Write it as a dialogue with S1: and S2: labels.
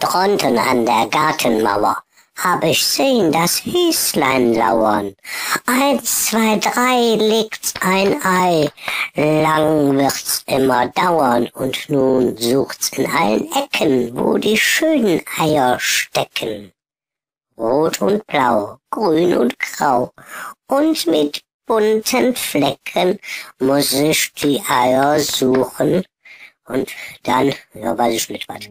S1: Drunten an der Gartenmauer hab ich sehen das Häslein lauern. Eins, zwei, drei legt ein Ei, lang wird's immer dauern und nun sucht's in allen Ecken, wo die schönen Eier stecken. Rot und blau, grün und grau und mit bunten Flecken muss ich die Eier suchen und dann, ja weiß ich nicht was.